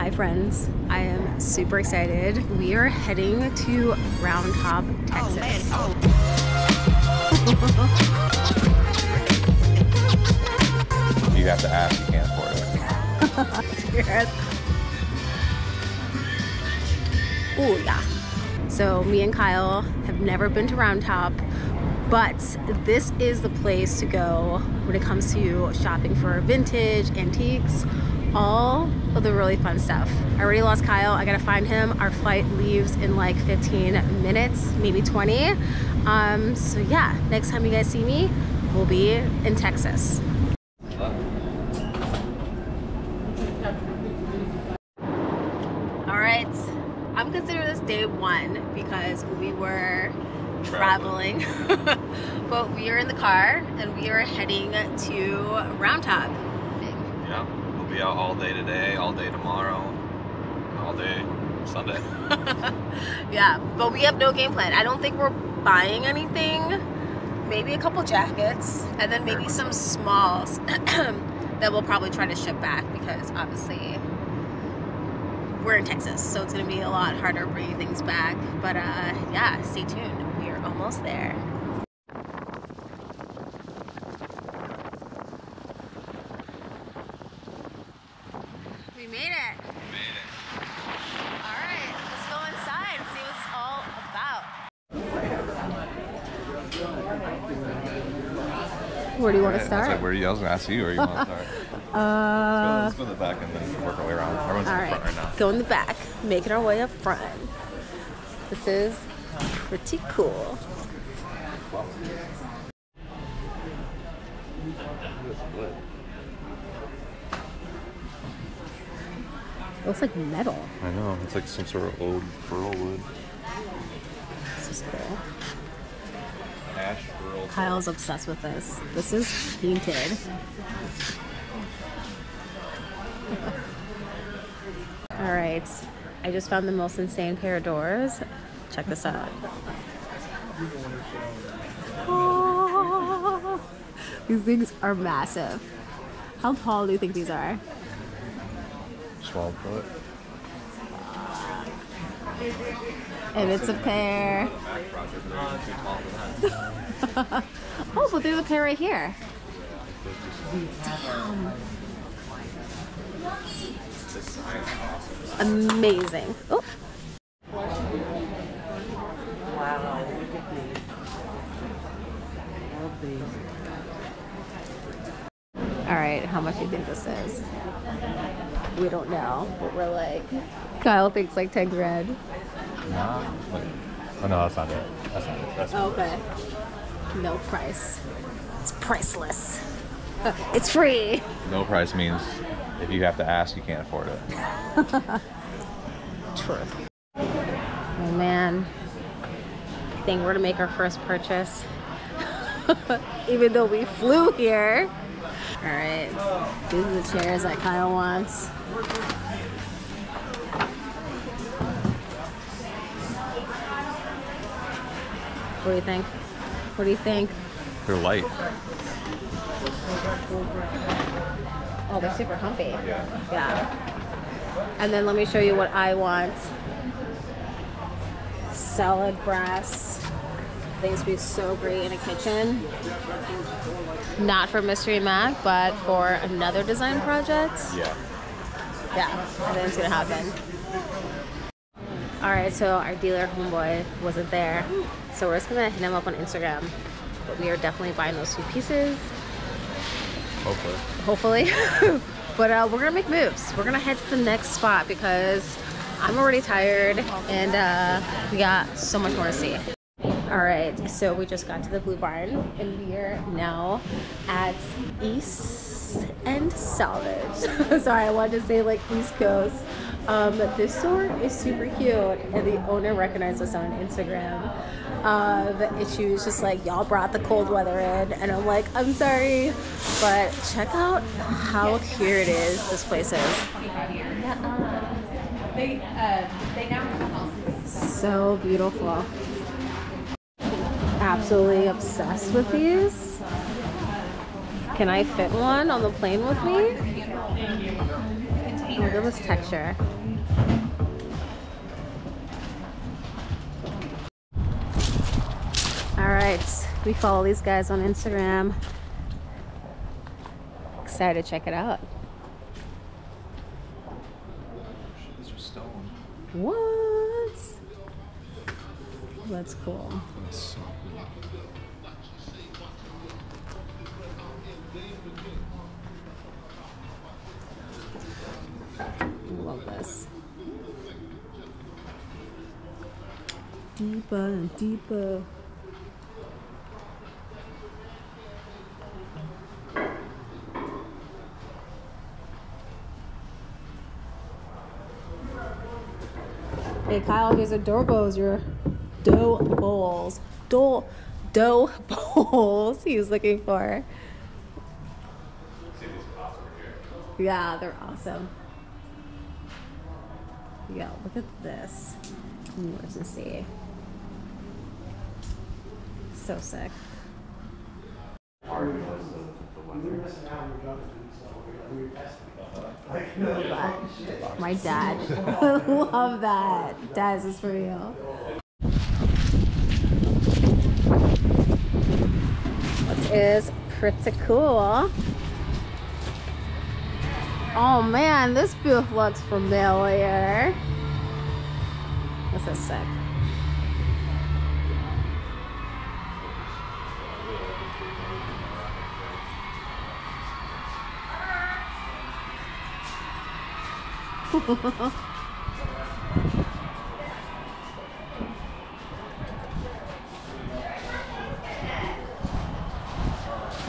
Hi friends, I am super excited. We are heading to Round Top, Texas. Oh, oh. You have to ask, you can't afford it. Cheers. Oh yeah. So me and Kyle have never been to Round Top, but this is the place to go when it comes to shopping for vintage, antiques, all of the really fun stuff. I already lost Kyle. I gotta find him. Our flight leaves in like 15 minutes, maybe 20. Um, so yeah, next time you guys see me, we'll be in Texas. All right, I'm considering this day one because we were traveling, but we are in the car and we are heading to Round Top. Yeah, we'll be out all day today, all day tomorrow, all day Sunday. yeah, but we have no game plan. I don't think we're buying anything. Maybe a couple jackets and then maybe some smalls that we'll probably try to ship back because obviously we're in Texas, so it's gonna be a lot harder bringing things back. But uh, yeah, stay tuned. We are almost there. We made it. Made it. All right, let's go inside and see what it's all about. Where do you want to start? like, where you? I was gonna ask you where you want to start. uh, let's go in the back and then work our way around. Everyone's all in right, front right now. go in the back, making our way up front. This is pretty cool. Looks like metal. I know. It's like some sort of old burl wood. This is cool. Ash burl. Kyle's obsessed with this. This is painted. All right, I just found the most insane pair of doors. Check this out. Oh, these things are massive. How tall do you think these are? 12 foot. And it's a pair. oh, but there's a pair right here. Damn. Amazing. Oh. All right, how much do you think this is? We don't know, but we're like, Kyle thinks like 10 grand. Nah. Wait. Oh no, that's not it. That's not it. That's Okay. No price. It's priceless. It's free. No price means if you have to ask, you can't afford it. Truth. Oh man. I think we're gonna make our first purchase. Even though we flew here. Alright. These are the chairs that Kyle wants. What do you think? What do you think? They're light. Oh, they're super comfy. Yeah. And then let me show you what I want. Solid brass. Things would be so great in a kitchen. Not for Mystery Mac, but for another design project. Yeah. Yeah, I think it's gonna happen. All right, so our dealer homeboy wasn't there, so we're just gonna hit him up on Instagram. But we are definitely buying those two pieces Hopefully. hopefully. but uh, we're gonna make moves. We're gonna head to the next spot because I'm already tired and uh, we got so much more to see. All right, so we just got to the Blue Barn and we are now at East End Salvage. Sorry, I wanted to say like East Coast. Um, this store is super cute and the owner recognized us on Instagram. Um, and she was just like, y'all brought the cold weather in. And I'm like, I'm sorry. But check out how cute it is this place is. So beautiful. Absolutely obsessed with these. Can I fit one on the plane with me? Oh, Look at this texture. All right, we follow these guys on Instagram. Excited to check it out. What? That's cool. Love Deeper and deeper. Hey Kyle, here's a door bowls. Your dough bowls. Dough, dough bowls. He was looking for. Yeah, they're awesome. Yeah, look at this. Let's see. So sick. My dad. Love that. Dad, is this for you? Which is pretty cool. Oh man, this booth looks familiar. This is sick.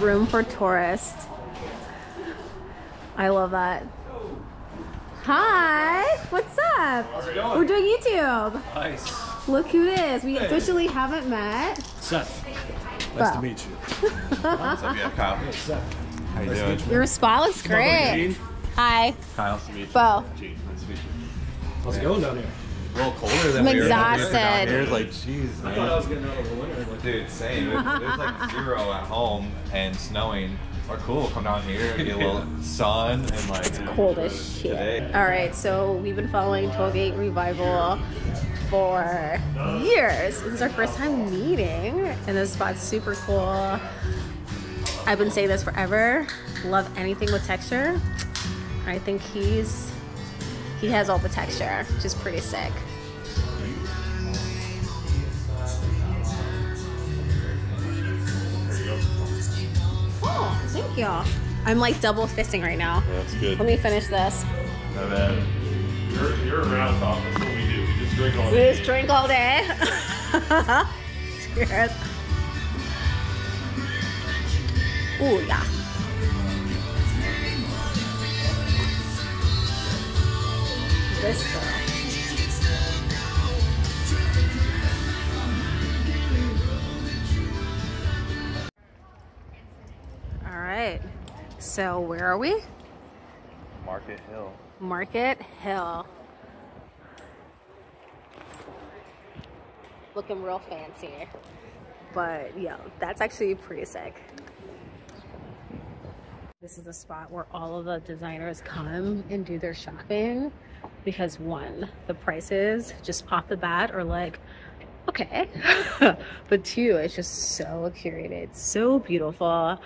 Room for tourists. I love that. Hi, what's up? How's it going? We're doing YouTube. Nice. Look who it is. We officially haven't met. Seth. Nice Well. to meet you. What's up, yeah, Kyle? Hey, Seth. How you Nice to doing? meet. Your spot looks great. Gene. Hi, Kyle, nice to meet you. Bo. Gene. Nice to meet you. How's it going down here? A little colder than I'm we were down here. exhausted. Down here, it's like, jeez, I thought I was getting out of the winter. Like, Dude, same. It, it was like zero at home and snowing. Or cool, come down here, get a little sun and like. It's cold as shit. Today. All right, so we've been following Tollgate Revival for years. This is our first time meeting, and this spot's super cool. I've been saying this forever. Love anything with texture. I think he's he has all the texture, which is pretty sick. Oh, thank you. I'm like double fisting right now. That's good. Let me finish this. And then you're, you're around top. That's what we do. We just drink all We day. just drink all day. Cheers. Ooh, yeah. This girl. All right. So where are we? Market Hill. Market Hill. Looking real fancy. But yeah, that's actually pretty sick. This is the spot where all of the designers come and do their shopping because one, the prices just off the bat are like, okay. but two, it's just so curated, so beautiful,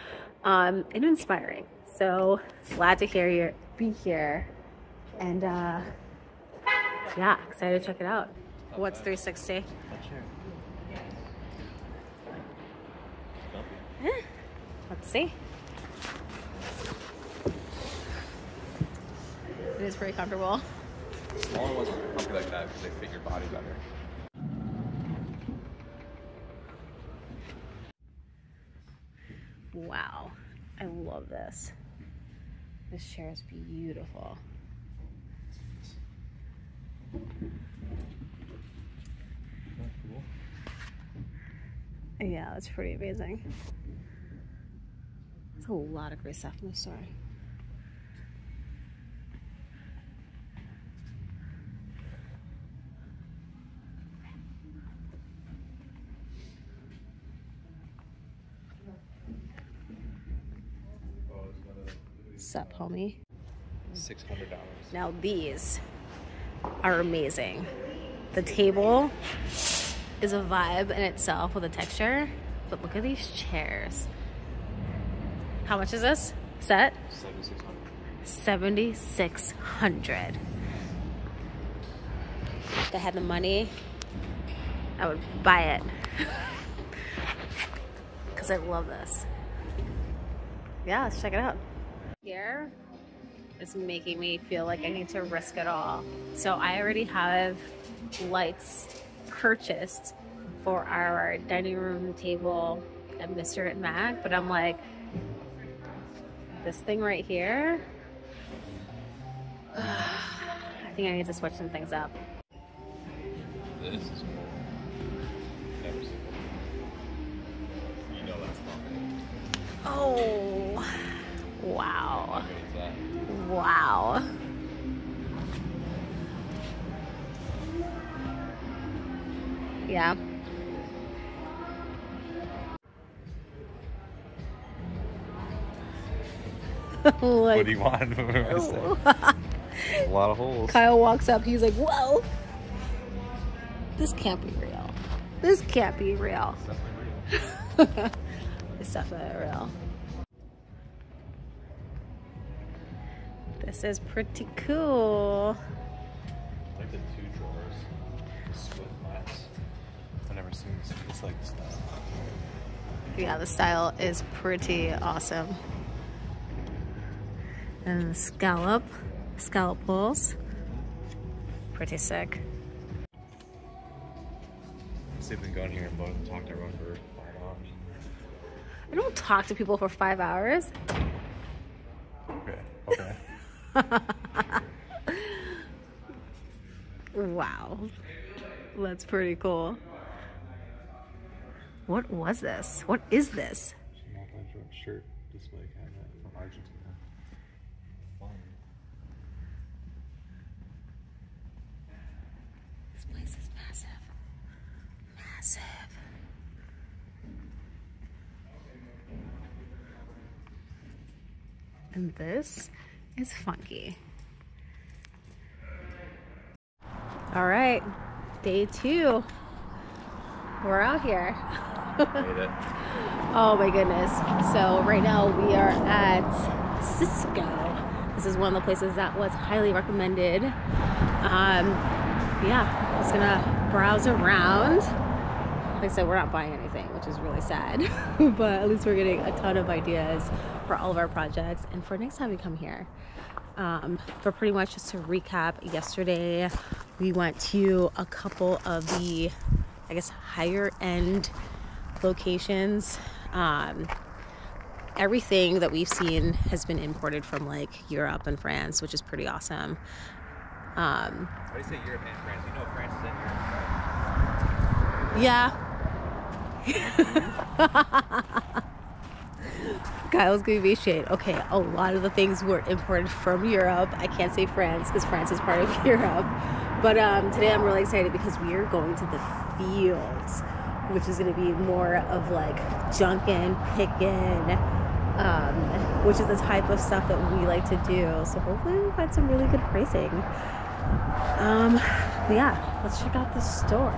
um, and inspiring. So glad to hear you be here. And uh, yeah, excited to check it out. What's 360? Eh, Let's see. It is pretty comfortable. Smaller ones are comfy like that because they fit your body better. Wow, I love this. This chair is beautiful. Yeah, that's pretty amazing. There's a lot of great stuff in the store. Sup, homie? six hundred dollars. Now these are amazing. The table is a vibe in itself with a texture, but look at these chairs. How much is this set? Seventy six hundred. 7600 If I had the money, I would buy it. Because I love this. Yeah, let's check it out. Here is making me feel like I need to risk it all. So I already have lights purchased for our dining room table at Mr. and Mac, but I'm like, this thing right here, I think I need to switch some things up. Yeah. What like, do you want? Oh. a lot of holes. Kyle walks up, he's like, whoa, this can't be real. This can't be real. It's definitely real. it's definitely real. This is pretty cool. I've never seen this. It's like this. Yeah, the style is pretty awesome. And the scallop, scallop pulls. Pretty sick. See if we can go in here and talk to everyone for five hours. I don't talk to people for five hours. Okay. Okay. Wow. That's pretty cool. What was this? What is this? shirt display cabinet from Argentina. Fun. This place is massive. Massive. And this is funky. All right, day two. We're out here. Oh my goodness. So right now we are at Cisco. This is one of the places that was highly recommended. Um, yeah, just gonna browse around. Like I said, we're not buying anything, which is really sad. but at least we're getting a ton of ideas for all of our projects and for next time we come here. Um, but pretty much just to recap, yesterday we went to a couple of the, I guess, higher end locations. Um, everything that we've seen has been imported from like Europe and France, which is pretty awesome. Um, Why do you say Europe and France? You know France is in Europe. yeah. Kyle's giving me shade. Okay, a lot of the things were imported from Europe. I can't say France because France is part of Europe. But um, today I'm really excited because we are going to the fields, which is going to be more of like junkin, picking, um, which is the type of stuff that we like to do. So hopefully we'll find some really good pricing. Um, but yeah, let's check out the store.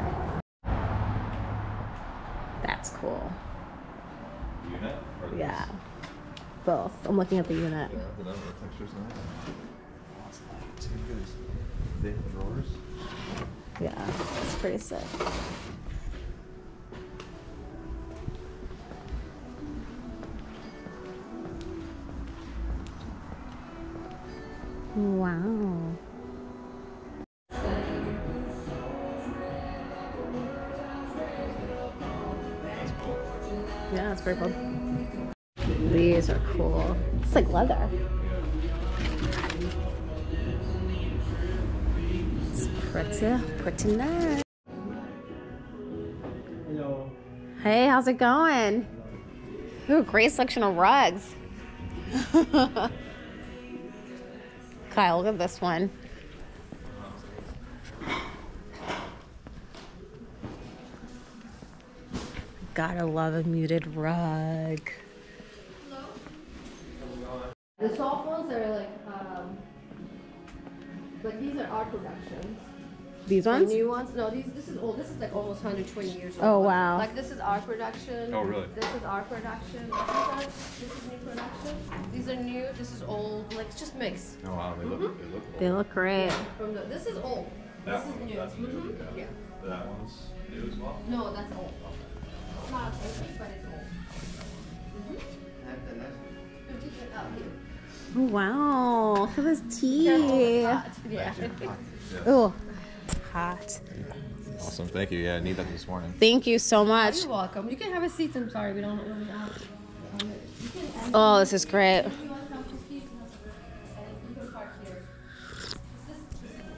That's cool. Unit? Or Yeah. Both. I'm looking at the unit. Yeah, the number of textures nice. See, look at this. They have drawers. Yeah, it's pretty sick. Wow. Yeah, it's pretty cool. These are cool. It's like leather. It's pretty, pretty nice. Hey, how's it going? Ooh, great selection of rugs. Kyle, look at this one. Gotta love a muted rug. The soft ones are like um, But these are our productions. These The ones? new ones? No, these this is old. This is like almost 120 years old. Oh, wow. Like this is our production. Oh, really? This is our production. These are, this is new production. These are new. This is old. Like it's just mixed. Oh wow, they look, they look They look great. From the this is old. That this is new. that's new, Mhm. yeah. Yeah. That one's new as well. No, that's old. It's not authentic, but it's old. Mm-hmm. Fifty cent out here. Oh, wow. Look at this tea. Yeah. Yeah. Oh, hot. Awesome, thank you. Yeah, I need that this morning. Thank you so much. You're welcome. You can have a seat. I'm sorry, we don't. We don't have, um, you Oh, this is great. If you want some, just keep, and you can park here.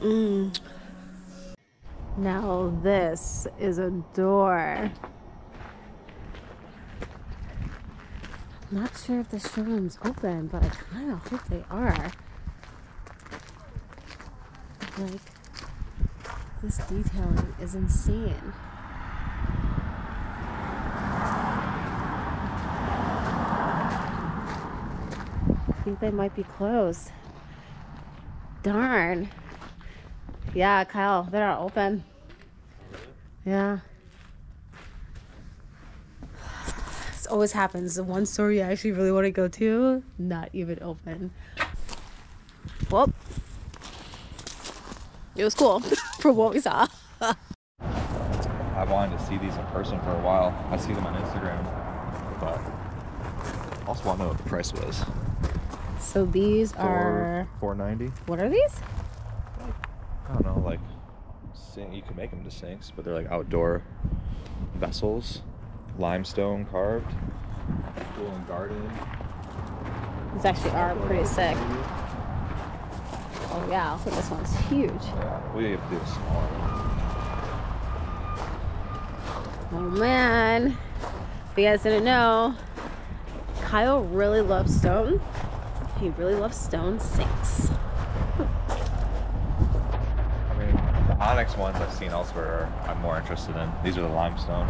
Mm. Now this is a door. Not sure if the showroom's open, but I kind of hope they are. Like, this detailing is insane. I think they might be closed. Darn. Yeah, Kyle, they're not open. Yeah. This always happens. The one store you actually really want to go to, not even open. Well, it was cool for what we saw. I wanted to see these in person for a while. I see them on Instagram, but I also want to know what the price was. So these are. four ninety. What are these? I don't know, like sink. You can make them to sinks, but they're like outdoor vessels, limestone carved, pool and garden. These actually are pretty sick. Oh, yeah. Look, this one's huge. Yeah, we have to do a smaller. one. Oh man. If you guys didn't know, Kyle really loves stone. He really loves stone sinks. I mean, the onyx ones I've seen elsewhere, I'm more interested in. These are the limestone.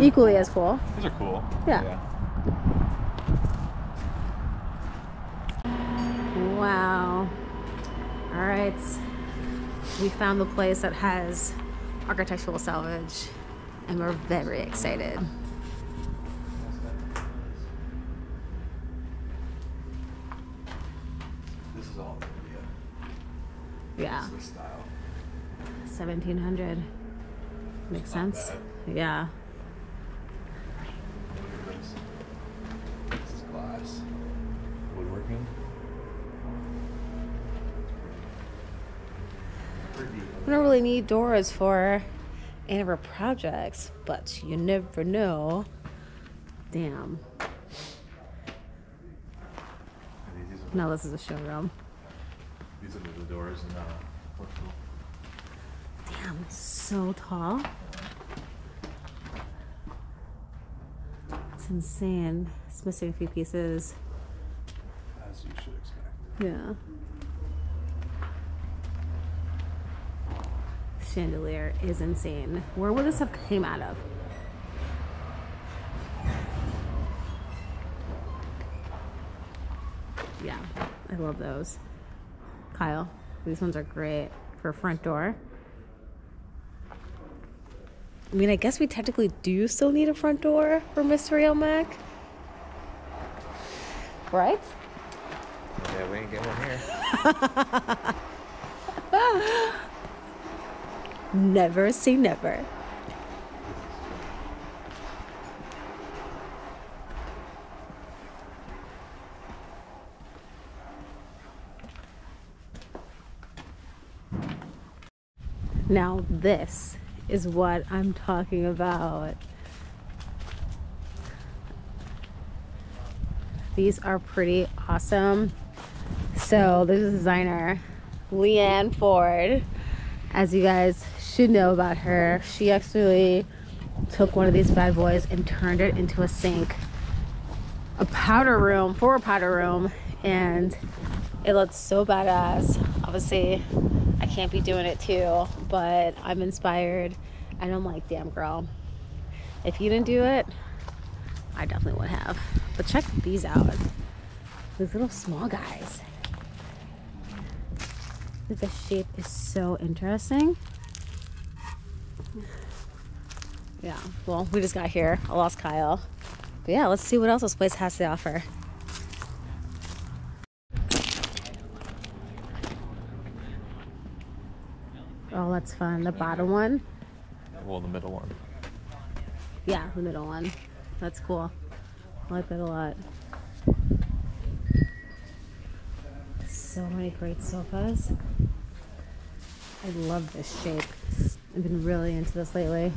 Equally as cool. These are cool. Yeah. Wow. All right. We found the place that has architectural salvage and we're very excited. This is all. Yeah. This is the style. 1700. Makes sense. bad. Yeah. Look at this. This is glass. Woodworking. Pretty. We don't really need doors for any of our projects, but you never know. Damn. No, this is a showroom. these are the doors in uh, Portugal. Damn, so tall. It's insane. It's missing a few pieces. As you should expect. Yeah. Chandelier is insane. Where would this have came out of? Yeah, I love those. Kyle, these ones are great for front door. I mean, I guess we technically do still need a front door for Mystery El Mac. Right? Yeah, we ain't getting one here. Never say never. Now, this is what I'm talking about. These are pretty awesome. So, this is designer, Leanne Ford as you guys should know about her, she actually took one of these bad boys and turned it into a sink, a powder room for a powder room, and it looked so badass. Obviously, I can't be doing it too, but I'm inspired, and I'm like, damn girl, if you didn't do it, I definitely would have. But check these out, these little small guys. The shape is so interesting. Yeah, well, we just got here. I lost Kyle. But yeah, let's see what else this place has to offer. Oh, that's fun. The bottom one. Well, the middle one. Yeah, the middle one. That's cool. I like that a lot. So many great sofas. I love this shape. I've been really into this lately.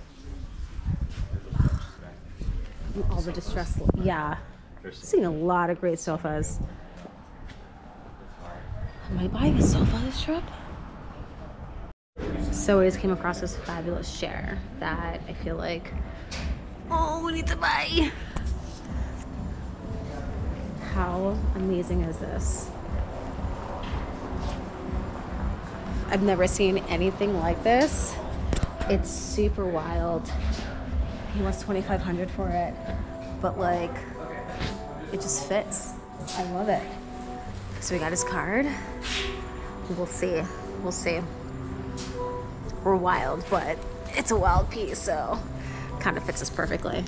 All the distress. Yeah. I've seen a lot of great sofas. Am I buying a sofa this trip? So I just came across this fabulous chair that I feel like, oh, we need to buy. How amazing is this? I've never seen anything like this. It's super wild. He wants 2500 for it, but like, it just fits. I love it. So we got his card. We'll see. We'll see. We're wild, but it's a wild piece, so kind of fits us perfectly.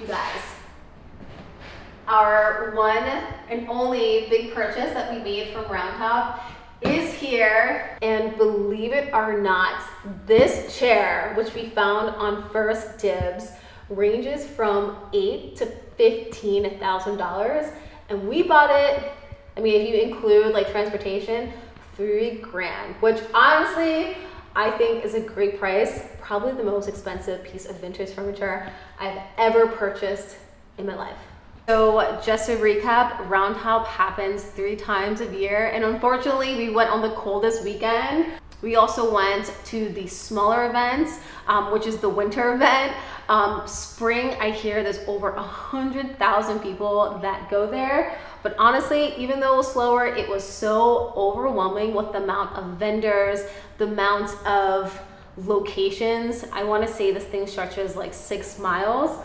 You guys, our one and only big purchase that we made from Round Top is here. And believe it or not, this chair, which we found on First Dibs, ranges from eight to fifteen thousand dollars, and we bought it. I mean, if you include like transportation, three grand, which honestly I think is a great price. Probably the most expensive piece of vintage furniture I've ever purchased in my life. So just to recap, Round Top happens three times a year and unfortunately we went on the coldest weekend. We also went to the smaller events, um, which is the winter event. Um, spring, I hear there's over a hundred thousand people that go there. But honestly, even though it was slower, it was so overwhelming with the amount of vendors, the amount of locations. I wanna say this thing stretches like six miles,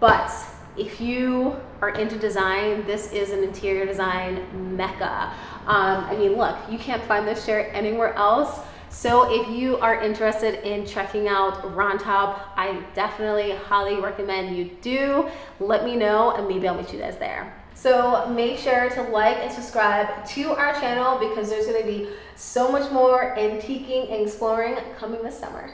but if you are into design, this is an interior design mecca. Um, I mean, look, you can't find this chair anywhere else. So if you are interested in checking out Round Top, I definitely highly recommend you do. Let me know and maybe I'll meet you guys there. So make sure to like and subscribe to our channel because there's gonna be so much more antiquing and exploring coming this summer.